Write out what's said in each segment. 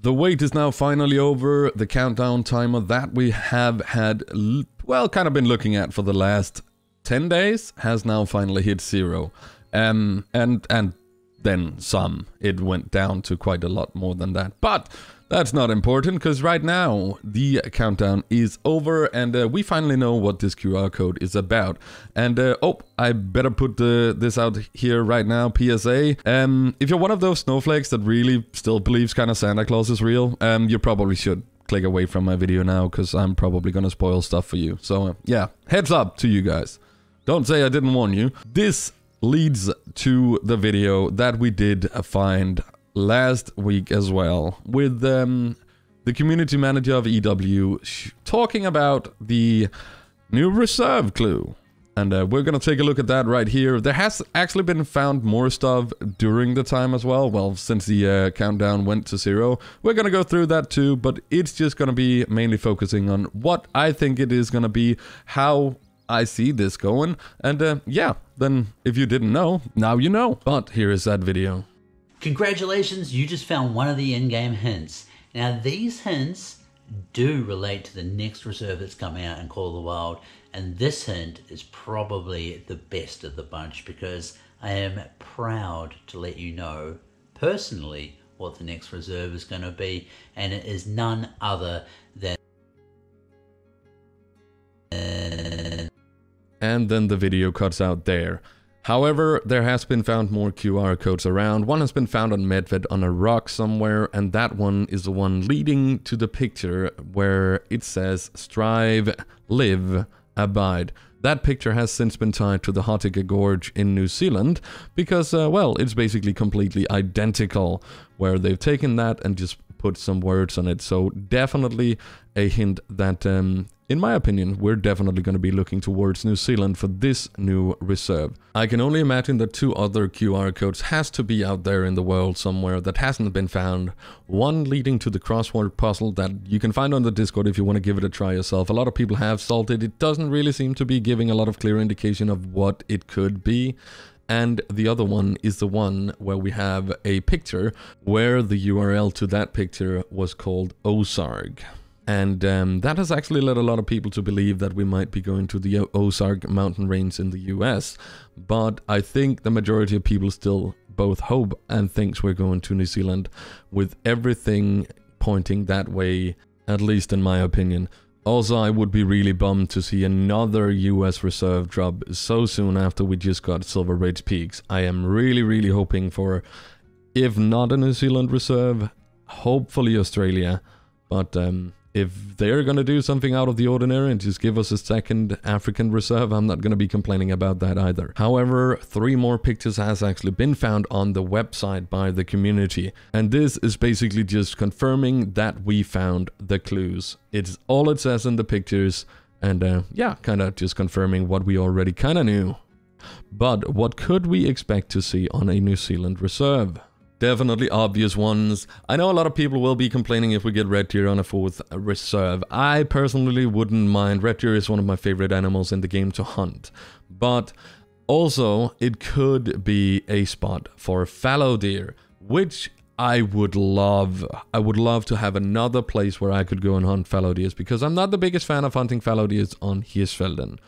The wait is now finally over. The countdown timer that we have had, well, kind of been looking at for the last 10 days has now finally hit zero. Um, and, and then some. It went down to quite a lot more than that. But that's not important because right now the countdown is over and uh, we finally know what this QR code is about. And uh, oh, I better put this out here right now. PSA. Um, if you're one of those snowflakes that really still believes kind of Santa Claus is real, um, you probably should click away from my video now because I'm probably gonna spoil stuff for you. So uh, yeah, heads up to you guys. Don't say I didn't warn you. This leads to the video that we did find last week as well with um, the community manager of EW talking about the new reserve clue. And uh, we're gonna take a look at that right here. There has actually been found more stuff during the time as well. Well, since the uh, countdown went to zero, we're gonna go through that too. But it's just gonna be mainly focusing on what I think it is gonna be, how I see this going, and uh, yeah, then if you didn't know, now you know. But here is that video. Congratulations, you just found one of the in-game hints. Now these hints do relate to the next reserve that's coming out in Call of the Wild, and this hint is probably the best of the bunch because I am proud to let you know personally what the next reserve is going to be, and it is none other than and then the video cuts out there. However, there has been found more QR codes around. One has been found on Medved on a rock somewhere, and that one is the one leading to the picture where it says strive, live, abide. That picture has since been tied to the Hokitika Gorge in New Zealand because, uh, well, it's basically completely identical, where they've taken that and just put some words on it. So definitely a hint that um, in my opinion, we're definitely going to be looking towards New Zealand for this new reserve. I can only imagine that two other QR codes has to be out there in the world somewhere that hasn't been found. One leading to the crossword puzzle that you can find on the Discord if you want to give it a try yourself. A lot of people have solved it. It doesn't really seem to be giving a lot of clear indication of what it could be and the other one is the one where we have a picture where the URL to that picture was called Ozark. And um, that has actually led a lot of people to believe that we might be going to the Ozark mountain range in the US. But I think the majority of people still both hope and thinks we're going to New Zealand with everything pointing that way, at least in my opinion. Also, I would be really bummed to see another US reserve drop so soon after we just got Silver Ridge Peaks. I am really, really hoping for, if not a New Zealand reserve, hopefully Australia. But um, if they're going to do something out of the ordinary and just give us a second African reserve, I'm not going to be complaining about that either. However, three more pictures has actually been found on the website by the community. And this is basically just confirming that we found the clues. It's all it says in the pictures. And uh, yeah, kind of just confirming what we already kind of knew. But what could we expect to see on a New Zealand reserve? Definitely obvious ones. I know a lot of people will be complaining if we get red deer on a fourth reserve. I personally wouldn't mind. Red deer is one of my favorite animals in the game to hunt. But also, it could be a spot for fallow deer, which I would love. I would love to have another place where I could go and hunt fallow deers because I'm not the biggest fan of hunting fallow deers on Hirschfelden.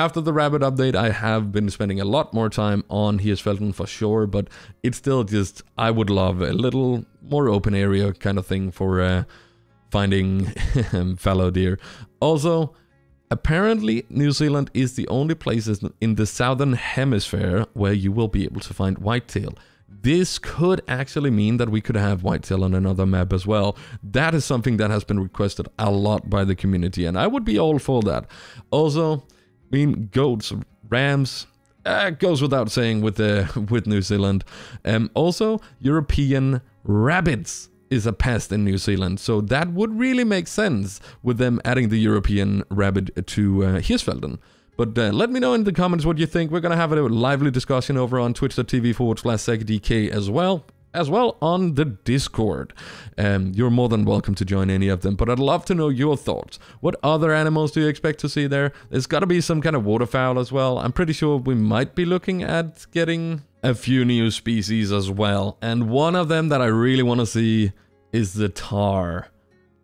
After the rabbit update, I have been spending a lot more time on Hirschfelden for sure, but it's still just, I would love a little more open area kind of thing for uh, finding fallow deer. Also, apparently New Zealand is the only place in the southern hemisphere where you will be able to find whitetail. This could actually mean that we could have whitetail on another map as well. That is something that has been requested a lot by the community, and I would be all for that. Also, I mean, goats, rams, uh, goes without saying with the with New Zealand. Um, also, European rabbits is a pest in New Zealand, so that would really make sense with them adding the European rabbit to uh, Hirschfelden. But uh, let me know in the comments what you think. We're going to have a lively discussion over on twitch.tv forward slash DK as well as well on the Discord. Um, you're more than welcome to join any of them, but I'd love to know your thoughts. What other animals do you expect to see there? There's got to be some kind of waterfowl as well. I'm pretty sure we might be looking at getting a few new species as well. And one of them that I really want to see is the tahr.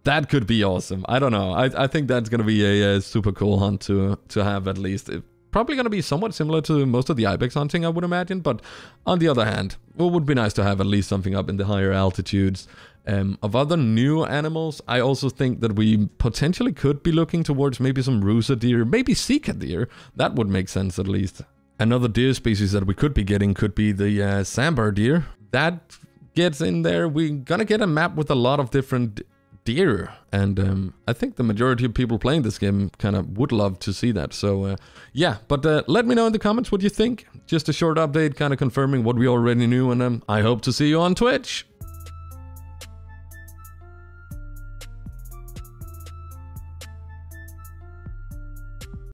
That could be awesome. I don't know. I, I think that's gonna be a, a super cool hunt to to have at least. It, probably gonna be somewhat similar to most of the ibex hunting, I would imagine. But on the other hand, it would be nice to have at least something up in the higher altitudes. Um, of other new animals, I also think that we potentially could be looking towards maybe some rusa deer, maybe sika deer. That would make sense at least. Another deer species that we could be getting could be the uh, sambar deer. That gets in there. We're gonna get a map with a lot of different deer, and um, I think the majority of people playing this game kind of would love to see that. So uh, yeah, but uh, let me know in the comments what you think. Just a short update, kind of confirming what we already knew, and um, I hope to see you on Twitch.